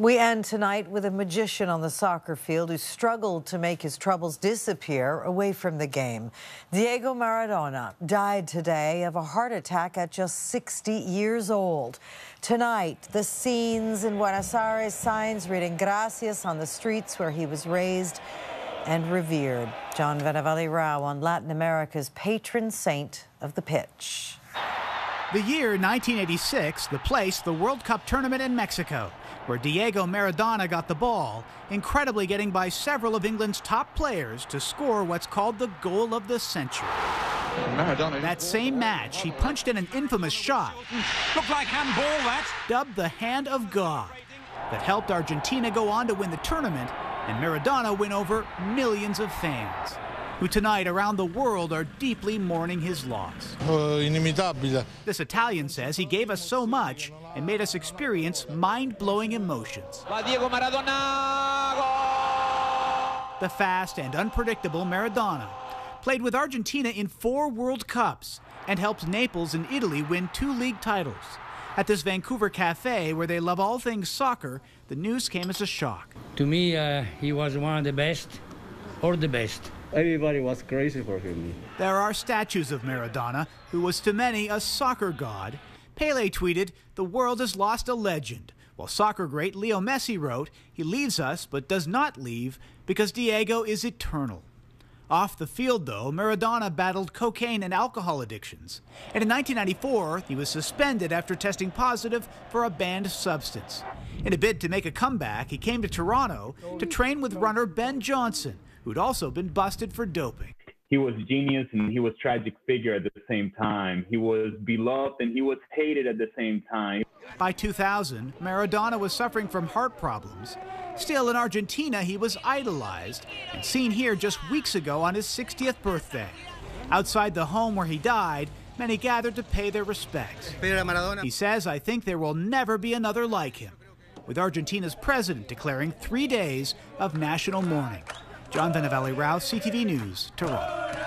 We end tonight with a magician on the soccer field who struggled to make his troubles disappear away from the game. Diego Maradona died today of a heart attack at just 60 years old. Tonight, the scenes in Buenos Aires, signs reading Gracias on the streets where he was raised and revered. John Vennavally Rao on Latin America's patron saint of the pitch. The year 1986, the place, the World Cup tournament in Mexico, where Diego Maradona got the ball, incredibly getting by several of England's top players to score what's called the goal of the century. Maradona. That same match, he punched in an infamous shot. Looked like handball, that. Dubbed the Hand of God, that helped Argentina go on to win the tournament and Maradona win over millions of fans who tonight around the world are deeply mourning his loss. Uh, this Italian says he gave us so much and made us experience mind-blowing emotions. The fast and unpredictable Maradona played with Argentina in four World Cups and helped Naples in Italy win two league titles. At this Vancouver cafe where they love all things soccer, the news came as a shock. To me, uh, he was one of the best or the best. Everybody was crazy for him. There are statues of Maradona, who was to many a soccer god. Pele tweeted, The world has lost a legend. While soccer great Leo Messi wrote, He leaves us but does not leave because Diego is eternal. Off the field, though, Maradona battled cocaine and alcohol addictions. And in 1994, he was suspended after testing positive for a banned substance. In a bid to make a comeback, he came to Toronto to train with runner Ben Johnson, who'd also been busted for doping. He was genius and he was tragic figure at the same time. He was beloved and he was hated at the same time. By 2000, Maradona was suffering from heart problems. Still, in Argentina, he was idolized and seen here just weeks ago on his 60th birthday. Outside the home where he died, many gathered to pay their respects. He says, I think there will never be another like him, with Argentina's president declaring three days of national mourning. John Vennavally Rao, CTV News, Toronto.